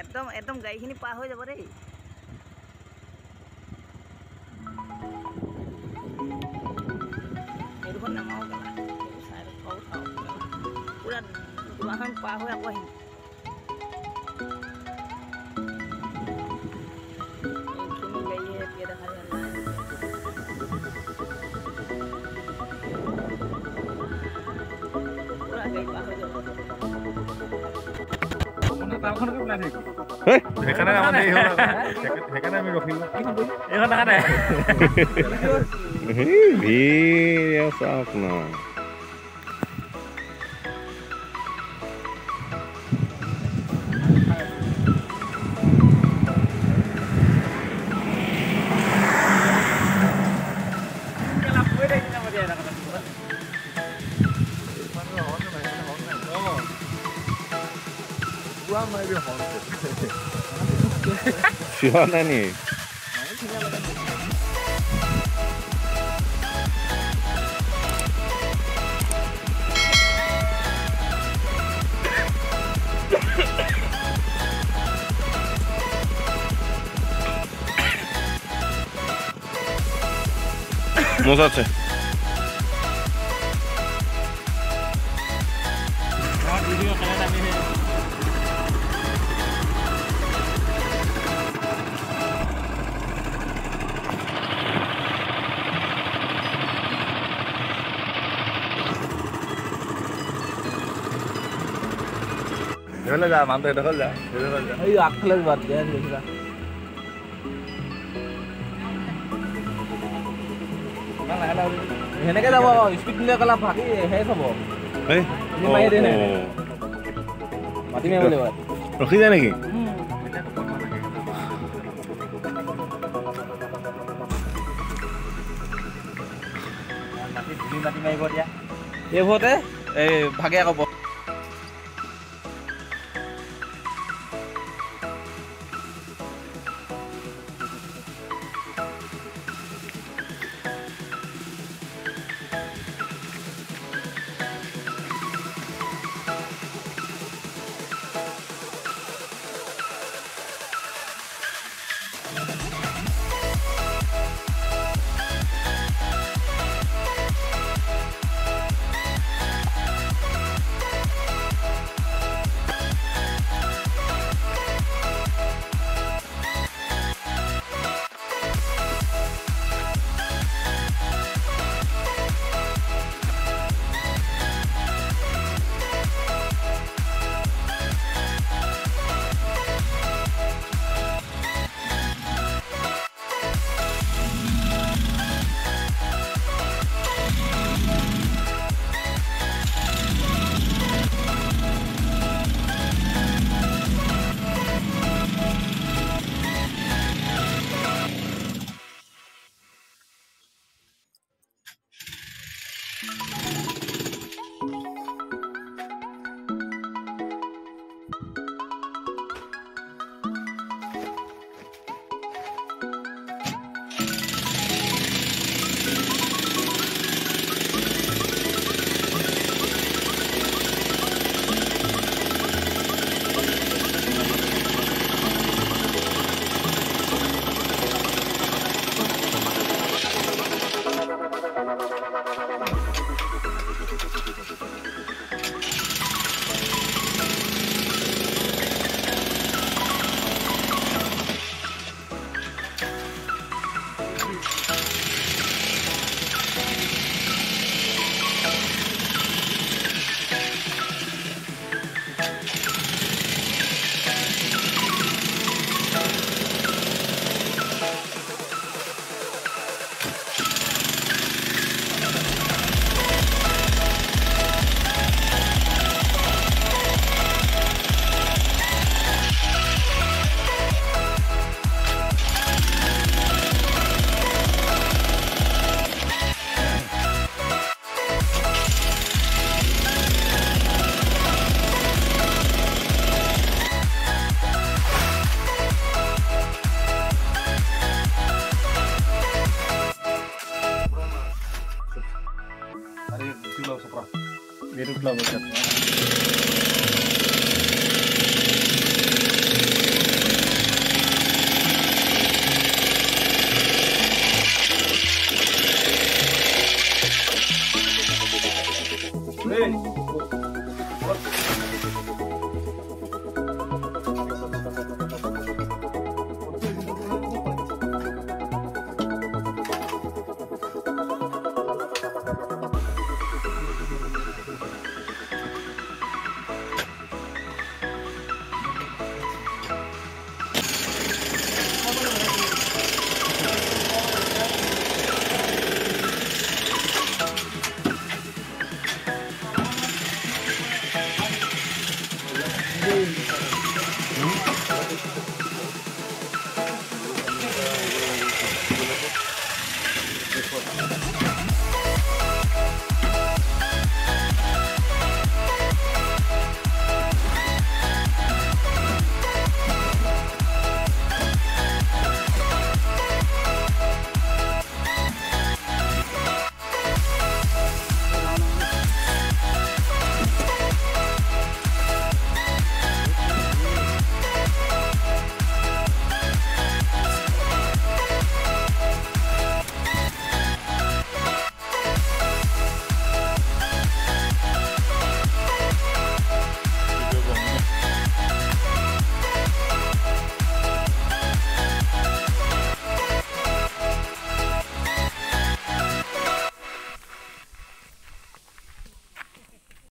একদম একদম গাড়ীখিনি পাৰ হৈ যাব দেই এইডোখৰত নামাৰো কেলা এইটো চাইডত থওঁ চাওঁ কেলা পূৰা দোকানখন পাৰ হৈ আকৌ আহিম এইখিনি গাড়ীয়ে এতিয়া দেখা যায় নাই পূৰা গাড়ী পাৰ হৈ যাব সেইকাৰণে আমাৰ দেৰি হ'ল। সেইকাৰণে আমি ৰখিলোঁ এইখন দেখা নাই ভিৰ চাওক Now I might be haunted. Shivana ni. Mozace. Video, সেইফালে যা মানুহটো সেইডোখৰ যা সেইডোখৰ যা এই আগফালে যোৱা তেতিয়া দেখিবা সেনেকে যাব স্পীড দিলে ক'লা ভাগি শেষ হ'ব এই এনে মাৰি দে নে? অ, মাতি মাৰিব লাগিব ৰখি যায় নেকি এইবোৰতে এই ভাগে আকৌ Double atacak.